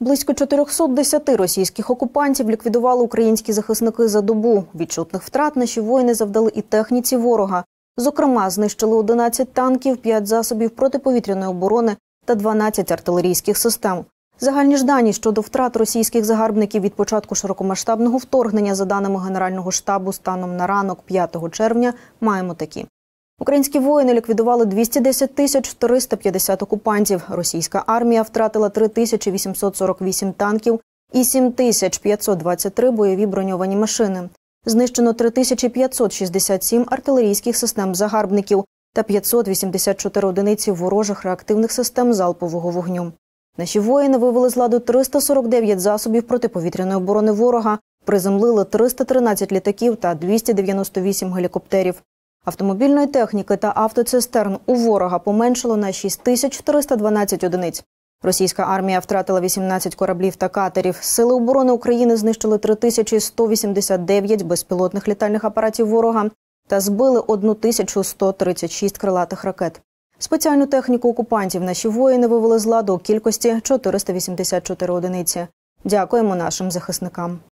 Близько 410 російських окупантів ліквідували українські захисники за добу. Відчутних втрат наші воїни завдали і техніці ворога. Зокрема, знищили 11 танків, 5 засобів протиповітряної оборони та 12 артилерійських систем. Загальні ж дані щодо втрат російських загарбників від початку широкомасштабного вторгнення, за даними Генерального штабу, станом на ранок 5 червня, маємо такі. Українські воїни ліквідували 210 тисяч 350 окупантів. Російська армія втратила 3848 танків і 7523 бойові броньовані машини. Знищено 3567 артилерійських систем загарбників та 584 одиниці ворожих реактивних систем залпового вогню. Наші воїни вивели з ладу 349 засобів протиповітряної оборони ворога, приземлили 313 літаків та 298 гелікоптерів. Автомобільної техніки та автоцистерн у ворога поменшало на 6312 одиниць. Російська армія втратила 18 кораблів та катерів. Сили оборони України знищили 3189 безпілотних літальних апаратів ворога та збили 1136 крилатих ракет. Спеціальну техніку окупантів наші воїни вивели з ладу у кількості 484 одиниці. Дякуємо нашим захисникам.